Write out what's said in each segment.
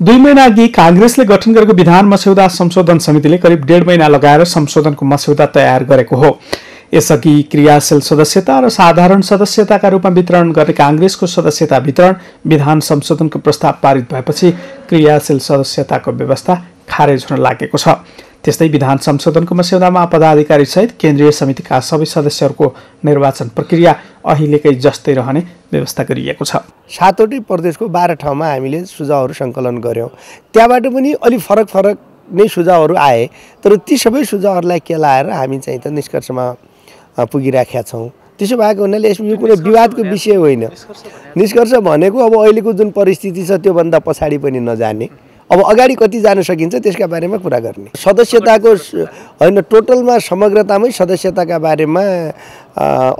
दुई महिना अघि काङ्ग्रेसले गठन गरेको विधान मस्यौदा संशोधन समितिले करिब डेढ महिना लगाएर संशोधनको मस्यौदा तयार गरेको हो। यसअघि क्रियाशील सदस्यता र साधारण सदस्यताका रूपमा वितरण गर्ने काङ्ग्रेसको सदस्यता वितरण विधान संशोधनको प्रस्ताव पारित भएपछि क्रियाशील सदस्यताको व्यवस्था खारेज हुन लागेको छ। त्यस्तै विधान संशोधनको मस्यौदामा पदाधिकारी सहित केन्द्रीय समितिका सबै सदस्यहरूको निर्वाचन प्रक्रिया अहिलेकै जस्तै रहने व्यवस्था गरिएको छ। सातवटै प्रदेशको बाह्र ठाउँमा हामीले सुझावहरू सङ्कलन गऱ्यौँ। त्यहाँबाट पनि अलिक फरक फरक नै सुझावहरू आए तर ती सबै सुझावहरूलाई केलाएर हामी चाहिँ त निष्कर्षमा पुगिराखेका छौँ। त्यसो भएको हुनाले यसमा यो कुनै विवादको विषय होइन। निष्कर्ष भनेको अब अहिलेको जुन परिस्थिति छ त्योभन्दा पछाडि पनि नजाने। अब अगाडि कति जान सकिन्छ त्यसका बारेमा कुरा गर्ने। सदस्यताको होइन टोटलमा समग्रतामै सदस्यताका बारेमा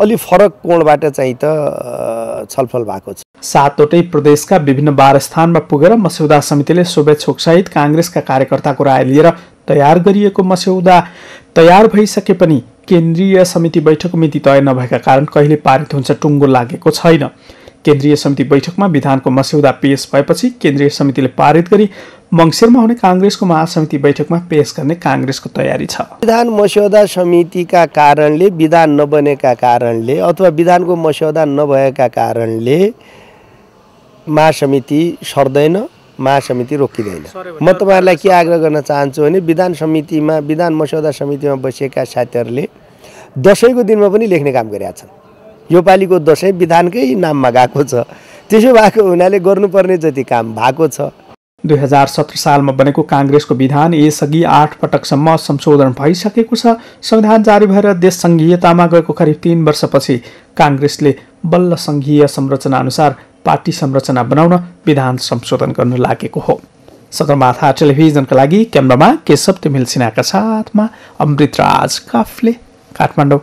अलिक फरक कोणबाट चाहिँ त छलफल भएको छ? सातवटै प्रदेशका विभिन्न बार स्थानमा पुगेर मस्यौदा समितिले शुभेच्छुकसहित काङ्ग्रेसका कार्यकर्ताको राय लिएर तयार गरिएको मस्यौदा तयार भइसके पनि केन्द्रीय समिति बैठक मिति तय नभएका कारण कहिले पारित हुन्छ टुङ्गो लागेको छैन। केन्द्रीय समिति बैठकमा विधानको मस्यौदा पेश भएपछि केन्द्रीय समितिले पारित गरी मङ्सिरमा हुने काङ्ग्रेसको महासमिति बैठकमा पेश गर्ने काङ्ग्रेसको तयारी छ। विधान मस्यौदा समितिका कारणले विधान नबनेका कारणले अथवा विधानको मस्यौदा नभएका कारणले महासमिति सर्दैन महासमिति रोकिँदैन। म तपाईँहरूलाई के आग्रह गर्न चाहन्छु भने विधान समितिमा विधान मस्यौदा समितिमा बसेका साथीहरूले दसैँको दिनमा पनि लेख्ने काम गरेका छन्। योपालिको दसैँ विधानकै नाममा गएको छ। त्यसो भएको हुनाले गर्नुपर्ने जति काम भएको छ। दुई हजार सत्र सालमा बनेको काङ्ग्रेसको विधान यसअघि आठ पटकसम्म संशोधन भइसकेको छ। संविधान जारी भएर देश सङ्घीयतामा गएको करिब तिन वर्षपछि काङ्ग्रेसले बल्ल सङ्घीय संरचना अनुसार पार्टी संरचना बनाउन विधान संशोधन गर्न लागेको हो। सदरमाथा टेलिभिजनका लागि क्यामरामा केशव तिमिल सिन्हाका साथमा अमृतराज काफले काठमाडौँ।